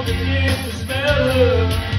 all smell better.